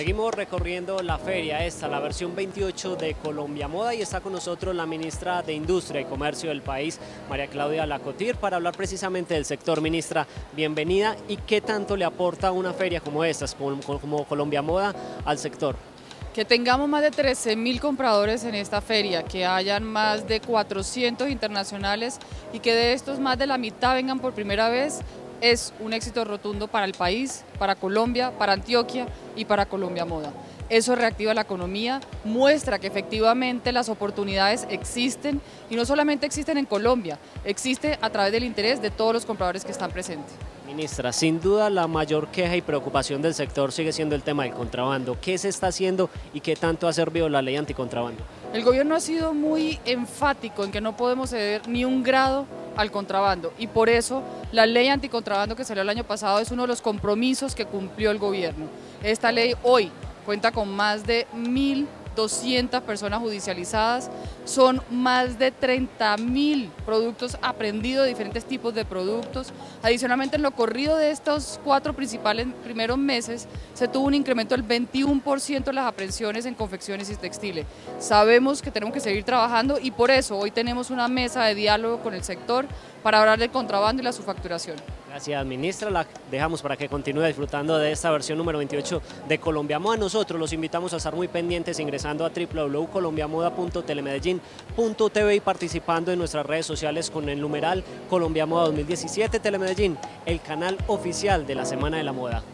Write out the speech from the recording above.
Seguimos recorriendo la feria, esta, la versión 28 de Colombia Moda y está con nosotros la ministra de Industria y Comercio del país, María Claudia Lacotir, para hablar precisamente del sector. Ministra, bienvenida y qué tanto le aporta una feria como esta, como Colombia Moda, al sector. Que tengamos más de 13 mil compradores en esta feria, que hayan más de 400 internacionales y que de estos más de la mitad vengan por primera vez, es un éxito rotundo para el país, para Colombia, para Antioquia y para Colombia Moda. Eso reactiva la economía, muestra que efectivamente las oportunidades existen y no solamente existen en Colombia, existe a través del interés de todos los compradores que están presentes. Ministra, sin duda la mayor queja y preocupación del sector sigue siendo el tema del contrabando. ¿Qué se está haciendo y qué tanto ha servido la ley anticontrabando? El gobierno ha sido muy enfático en que no podemos ceder ni un grado al contrabando y por eso la ley anticontrabando que salió el año pasado es uno de los compromisos que cumplió el gobierno. Esta ley hoy cuenta con más de mil 200 personas judicializadas, son más de 30 mil productos aprendidos, diferentes tipos de productos. Adicionalmente, en lo corrido de estos cuatro principales primeros meses, se tuvo un incremento del 21% de las aprehensiones en confecciones y textiles. Sabemos que tenemos que seguir trabajando y por eso hoy tenemos una mesa de diálogo con el sector para hablar del contrabando y la subfacturación. Gracias, ministra. La dejamos para que continúe disfrutando de esta versión número 28 de Colombiamoda. Nosotros los invitamos a estar muy pendientes ingresando a www.colombiamoda.telemedellín.tv y participando en nuestras redes sociales con el numeral Colombiamoda 2017 Telemedellín, el canal oficial de la Semana de la Moda.